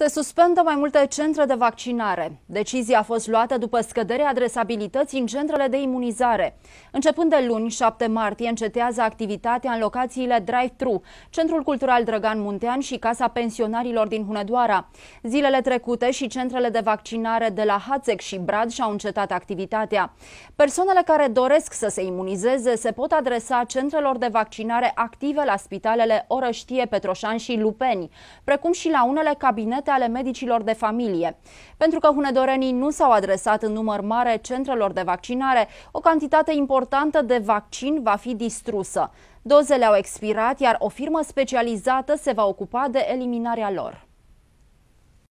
Se suspendă mai multe centre de vaccinare. Decizia a fost luată după scăderea adresabilității în centrele de imunizare. Începând de luni, 7 martie, încetează activitatea în locațiile Drive-Thru, Centrul Cultural Drăgan Muntean și Casa Pensionarilor din Hunedoara. Zilele trecute și centrele de vaccinare de la Hațec și Brad și-au încetat activitatea. Persoanele care doresc să se imunizeze se pot adresa centrelor de vaccinare active la spitalele Orăștie, Petroșan și Lupeni, precum și la unele cabinete ale medicilor de familie. Pentru că hunedorenii nu s-au adresat în număr mare centrelor de vaccinare, o cantitate importantă de vaccin va fi distrusă. Dozele au expirat, iar o firmă specializată se va ocupa de eliminarea lor.